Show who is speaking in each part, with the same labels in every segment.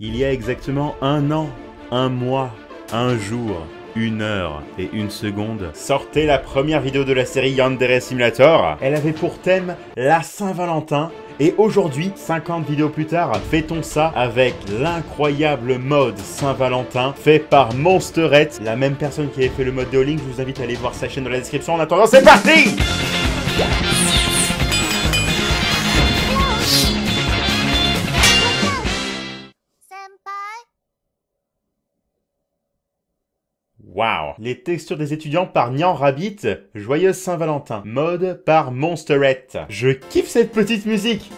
Speaker 1: Il y a exactement un an, un mois, un jour, une heure et une seconde, sortait la première vidéo de la série Yandere Simulator. Elle avait pour thème la Saint-Valentin. Et aujourd'hui, 50 vidéos plus tard, fêtons ça avec l'incroyable mode Saint-Valentin fait par Monsterette, la même personne qui avait fait le mode de Link. Je vous invite à aller voir sa chaîne dans la description. En attendant, c'est parti Wow Les textures des étudiants par Nyan Rabbit, Joyeuse Saint-Valentin, mode par Monsterette. Je kiffe cette petite musique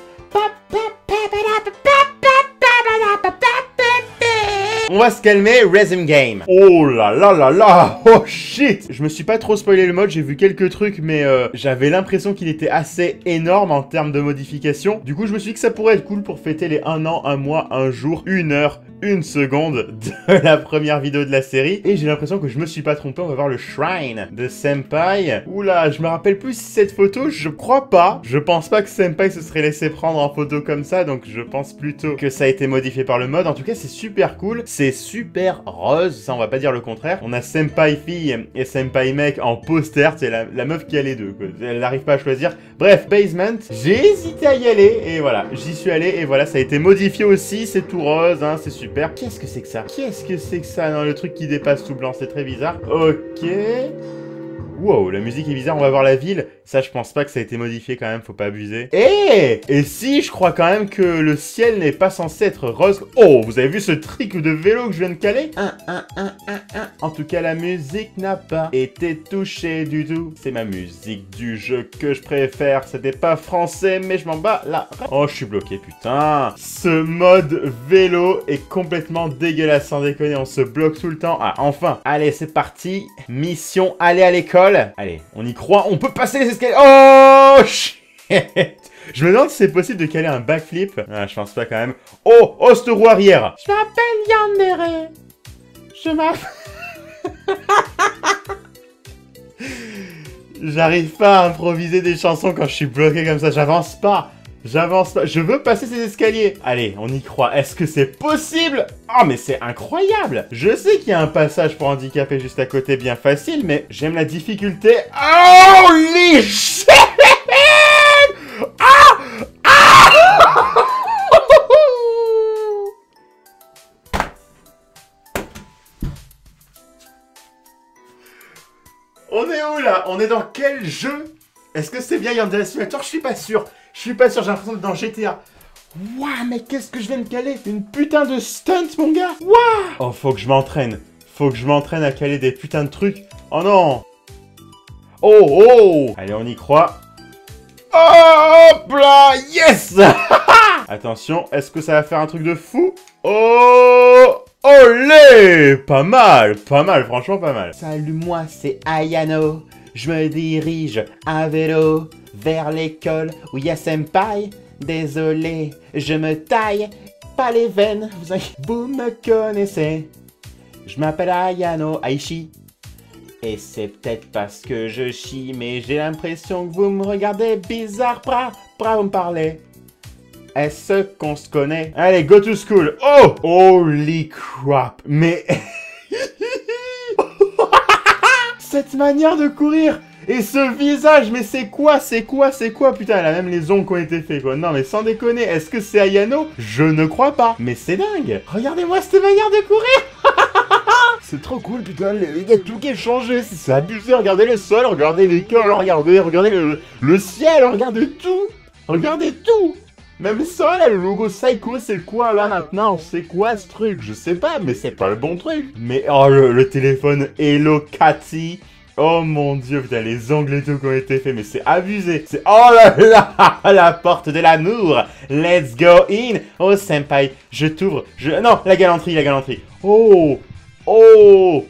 Speaker 1: On va se calmer, Resume Game. Oh là là là là Oh shit Je me suis pas trop spoilé le mode, j'ai vu quelques trucs, mais euh, j'avais l'impression qu'il était assez énorme en termes de modification. Du coup, je me suis dit que ça pourrait être cool pour fêter les 1 an, 1 mois, 1 jour, 1 heure, une seconde de la première vidéo de la série. Et j'ai l'impression que je me suis pas trompé, on va voir le shrine de Senpai. Oula, je me rappelle plus cette photo, je crois pas. Je pense pas que Senpai se serait laissé prendre en photo comme ça, donc je pense plutôt que ça a été modifié par le mode. En tout cas, c'est super cool c'est super rose, ça on va pas dire le contraire. On a Senpai fille et Senpai mec en poster, c'est la, meuf qui a les deux, elle n'arrive pas à choisir. Bref, Basement, j'ai hésité à y aller, et voilà, j'y suis allé, et voilà, ça a été modifié aussi, c'est tout rose, hein, c'est super. Qu'est-ce que c'est que ça? Qu'est-ce que c'est que ça? Non, le truc qui dépasse tout blanc, c'est très bizarre. Ok... Wow, la musique est bizarre, on va voir la ville. Ça, je pense pas que ça a été modifié quand même, faut pas abuser. Eh Et si, je crois quand même que le ciel n'est pas censé être rose. Oh, vous avez vu ce trick de vélo que je viens de caler? Un, un, un. En tout cas, la musique n'a pas été touchée du tout. C'est ma musique du jeu que je préfère. C'était pas français, mais je m'en bats là. Oh, je suis bloqué, putain. Ce mode vélo est complètement dégueulasse, sans déconner. On se bloque tout le temps. Ah, enfin. Allez, c'est parti. Mission, aller à l'école. Allez, on y croit. On peut passer les escaliers. Oh, shit. Je me demande si c'est possible de caler un backflip. Ah, je pense pas quand même. Oh, host roue arrière. Je m'appelle Yandere. Je m'appelle... J'arrive pas à improviser des chansons quand je suis bloqué comme ça. J'avance pas. J'avance pas. Je veux passer ces escaliers. Allez, on y croit. Est-ce que c'est possible? Oh, mais c'est incroyable Je sais qu'il y a un passage pour handicapés juste à côté bien facile, mais j'aime la difficulté. Holy shit Ah Ah On est où là? On est dans quel jeu? Est-ce que c'est bien Yandere Simulator? Je suis pas sûr. Je suis pas sûr, j'ai l'impression d'être dans GTA. Waouh, mais qu'est-ce que je viens de caler? Une putain de stunt, mon gars Waouh Oh, faut que je m'entraîne. Faut que je m'entraîne à caler des putains de trucs. Oh non Oh, oh Allez, on y croit. hop là Yes Attention, est-ce que ça va faire un truc de fou? Oh Olé Pas mal, pas mal, franchement pas mal. Salut, moi c'est Ayano. Je me dirige à vélo vers l'école où il y a Senpai. Désolé, je me taille pas les veines. Vous, vous me connaissez. Je m'appelle Ayano Aishi. Et c'est peut-être parce que je chie, mais j'ai l'impression que vous me regardez bizarre. Pra, pra, vous me parlez. Est-ce qu'on se connaît? Allez, go to school. Oh Holy crap Mais... Cette manière de courir. Et ce visage, mais c'est quoi, c'est quoi, c'est quoi? Putain, elle a même les ongles qui ont été faits, quoi. Non, mais sans déconner, est-ce que c'est Ayano? Je ne crois pas. Mais c'est dingue. Regardez-moi cette manière de courir. C'est trop cool, putain, il y a tout qui est changé, c'est abusé, regardez le sol, regardez l'école, regardez, regardez le, ciel, regardez tout. Regardez tout. Même ça, là, le logo Psycho, c'est quoi là maintenant? C'est quoi ce truc? Je sais pas, mais c'est pas le bon truc. Mais oh, le, le téléphone Hello Cathy, Oh mon dieu, putain, les ongles et tout qui ont été faits, mais c'est abusé. C'est... Oh là là La porte de l'amour Let's go in Oh, senpai, je t'ouvre. Je... Non, la galanterie, la galanterie. Oh Oh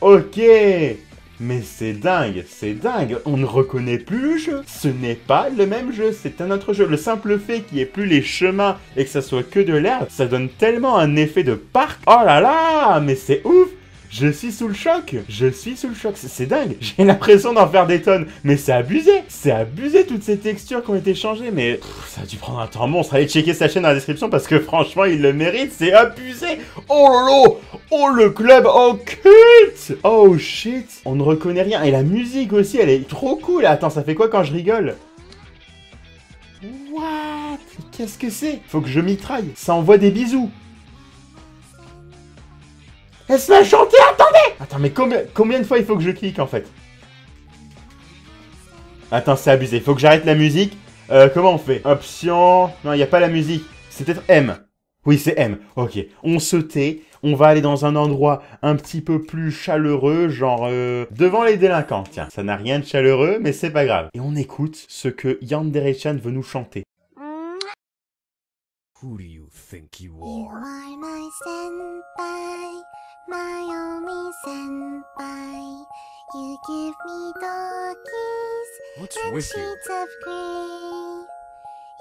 Speaker 1: Ok mais c'est dingue, c'est dingue, on ne reconnaît plus le jeu. Ce n'est pas le même jeu, c'est un autre jeu. Le simple fait qu'il n'y ait plus les chemins et que ça soit que de l'herbe, ça donne tellement un effet de parc. Oh là là, mais c'est ouf Je suis sous le choc. Je suis sous le choc, c'est- dingue. J'ai l'impression d'en faire des tonnes, mais c'est abusé. C'est abusé toutes ces textures qui ont été changées, mais ça a dû prendre un temps monstre. Allez checker sa chaîne dans la description parce que franchement, il le mérite, c'est abusé. Oh lolo Oh le club occulte. Oh shit. On ne reconnaît rien, et la musique aussi, elle est trop cool. Attends, ça fait quoi quand je rigole? What? Qu'est-ce que c'est? Faut que je mitraille. Ça envoie des bisous. Elle se met chanter, attendez Attends, mais combien, combien de fois il faut que je clique en fait? Attends, c'est abusé. Faut que j'arrête la musique. Euh, comment on fait? Option... Non, il n'y a pas la musique. C'est peut-être M. Oui, c'est M. Ok. On se tait. On va aller dans un endroit un petit peu plus chaleureux, genre euh, devant les délinquants. Tiens, ça n'a rien de chaleureux, mais c'est pas grave. Et on écoute ce que Yandere-chan veut nous chanter.
Speaker 2: Who do you think you
Speaker 3: You
Speaker 2: are?
Speaker 3: are my senpai, my only senpai. You give me doggies
Speaker 2: What's
Speaker 3: and
Speaker 2: with you?
Speaker 3: of gray.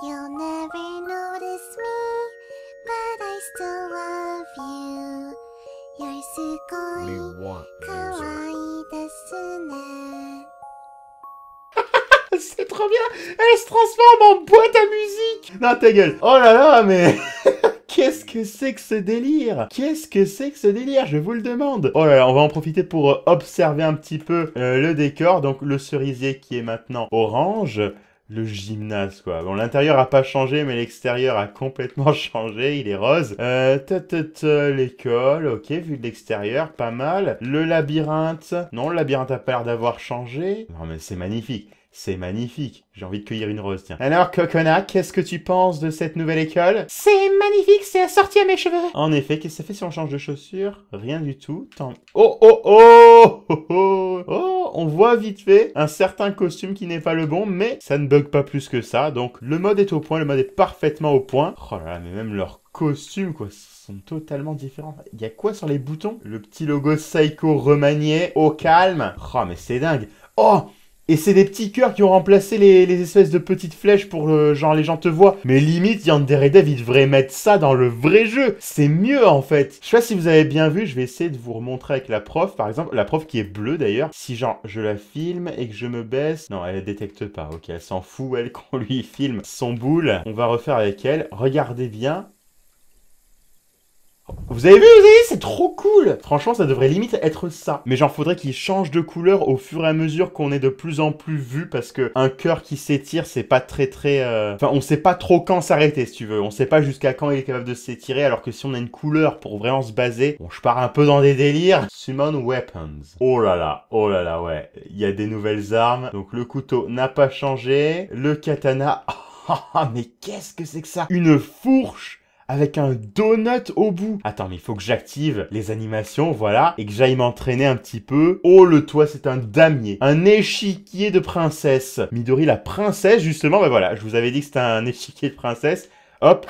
Speaker 3: You'll never notice me, but I still love you. You're
Speaker 2: What
Speaker 3: sugoi,
Speaker 2: loser?
Speaker 3: kawaii desu ne.
Speaker 1: C'est trop bien Elle se transforme en boîte à musique Non, ta gueule Oh là là, mais... Qu'est-ce que c'est que ce délire? Qu'est-ce que c'est que ce délire? Je vous le demande Oh là là, on va en profiter pour euh, observer un petit peu euh, le décor. Donc, le cerisier qui est maintenant orange. Le gymnase, quoi. Bon, l'intérieur a pas changé, mais l'extérieur a complètement changé. Il est rose. Euh, l'école, ok, vu de l'extérieur, pas mal. Le labyrinthe. Non, le labyrinthe a pas l'air d'avoir changé. Non, mais c'est magnifique. C'est magnifique. J'ai envie de cueillir une rose, tiens. Alors, Kokona, qu'est-ce que tu penses de cette nouvelle école? C'est magnifique, c'est assorti à mes cheveux. En effet, qu'est-ce que ça fait si on change de chaussures? Rien du tout. Tant... Oh, oh, oh, oh, oh, oh, on voit vite fait un certain costume qui n'est pas le bon, mais ça ne bug pas plus que ça. Donc, le mode est au point, le mode est parfaitement au point. Oh là là, mais même leurs costumes, quoi, sont totalement différents. Il y a quoi sur les boutons? Le petit logo Psycho remanié, au calme. Oh, mais c'est dingue. Oh et c'est des petits cœurs qui ont remplacé les, les espèces de petites flèches pour le genre les gens te voient. Mais limite, Yandere Dev, il devrait mettre ça dans le vrai jeu. C'est mieux en fait. Je sais pas si vous avez bien vu, je vais essayer de vous remontrer avec la prof. Par exemple, la prof qui est bleue d'ailleurs. Si genre je la filme et que je me baisse. Non, elle détecte pas. Ok, elle s'en fout, elle, qu'on lui filme son boule. On va refaire avec elle. Regardez bien. Vous avez vu, vous avez c'est trop cool Franchement, ça devrait limite être ça. Mais genre, faudrait qu'il change de couleur au fur et à mesure qu'on est de plus en plus vu, parce que un cœur qui s'étire, c'est pas très très... euh, Enfin, on sait pas trop quand s'arrêter, si tu veux. On sait pas jusqu'à quand il est capable de s'étirer, alors que si on a une couleur pour vraiment se baser... Bon, je pars un peu dans des délires. Summon Weapons. Oh là là, oh là là, ouais. Il y a des nouvelles armes. Donc, le couteau n'a pas changé. Le katana... Ah, mais qu'est-ce que c'est que ça? Une fourche avec un donut au bout. Attends, mais il faut que j'active les animations, voilà, et que j'aille m'entraîner un petit peu. Oh, le toit, c'est un damier. Un échiquier de princesse. Midori, la princesse, justement, bah voilà, je vous avais dit que c'était un échiquier de princesse. Hop.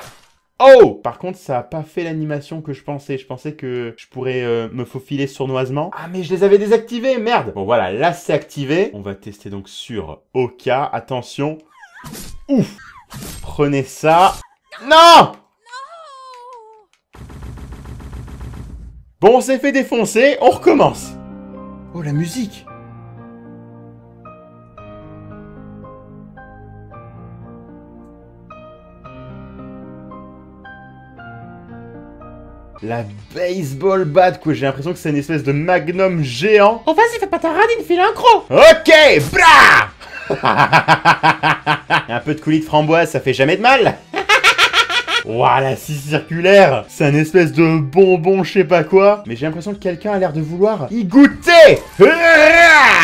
Speaker 1: Oh Par contre, ça a pas fait l'animation que je pensais. Je pensais que je pourrais euh, me faufiler sournoisement. Ah, mais je les avais désactivés, merde Bon, voilà, là, c'est activé. On va tester donc sur Oka. Attention. Ouf Prenez ça. Non Bon, on s'est fait défoncer, on recommence. Oh, la musique. La baseball bat, quoi. J'ai l'impression que c'est une espèce de magnum géant. Oh, vas-y, fais pas ta radine, file un croc. Ok, bra Un peu de coulis de framboise, ça fait jamais de mal. Ouah, la scie circulaire. C'est un espèce de bonbon je sais pas quoi. Mais j'ai l'impression que quelqu'un a l'air de vouloir y goûter.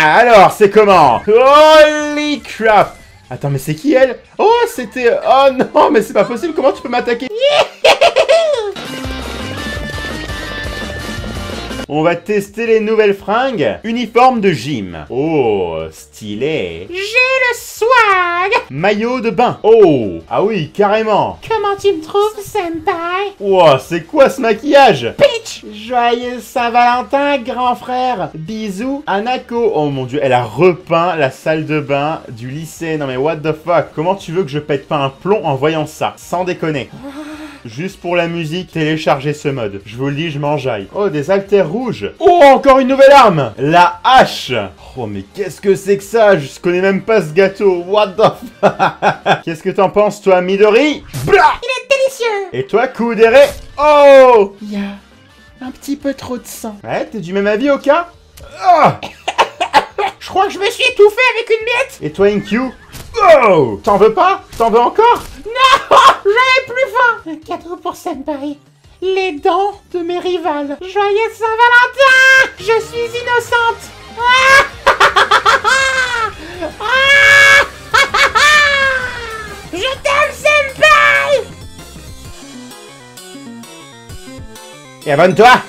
Speaker 1: Alors, c'est comment Holy crap Attends, mais c'est qui elle Oh, c'était... Oh non, mais c'est pas possible, comment tu peux m'attaquer On va tester les nouvelles fringues. Uniforme de gym. Oh, stylé. J'ai le swag. Maillot de bain. Oh, ah oui, carrément.
Speaker 3: Comment tu me trouves, senpai?
Speaker 1: Wow, c'est quoi ce maquillage?
Speaker 3: Bitch
Speaker 1: Joyeux Saint-Valentin, grand frère Bisous, Anako Oh mon dieu, elle a repeint la salle de bain du lycée. Non mais what the fuck? Comment tu veux que je pète pas un plomb en voyant ça? Sans déconner. Juste pour la musique, téléchargez ce mode. Je vous le dis, je m'enjaille. Oh, des haltères rouges. Oh, encore une nouvelle arme. La hache. Oh, mais qu'est-ce que c'est que ça? Je connais même pas ce gâteau. What the fuck? Qu'est-ce que t'en penses, toi, Midori? Blah
Speaker 4: Il est délicieux.
Speaker 1: Et toi, Kudere Oh!
Speaker 4: Il y a un petit peu trop de sang.
Speaker 1: Ouais, t'es du même avis, Oka? Ah!
Speaker 4: Je crois que je me suis étouffé avec une miette.
Speaker 1: Et toi, Inkyu? Oh! T'en veux pas? T'en veux encore?
Speaker 4: Non! J'avais plus faim Un cadeau pour Senpai. Les dents de mes rivales. Joyeux Saint-Valentin. Je suis innocente. Je t'aime, Senpai.
Speaker 1: Et abonne-toi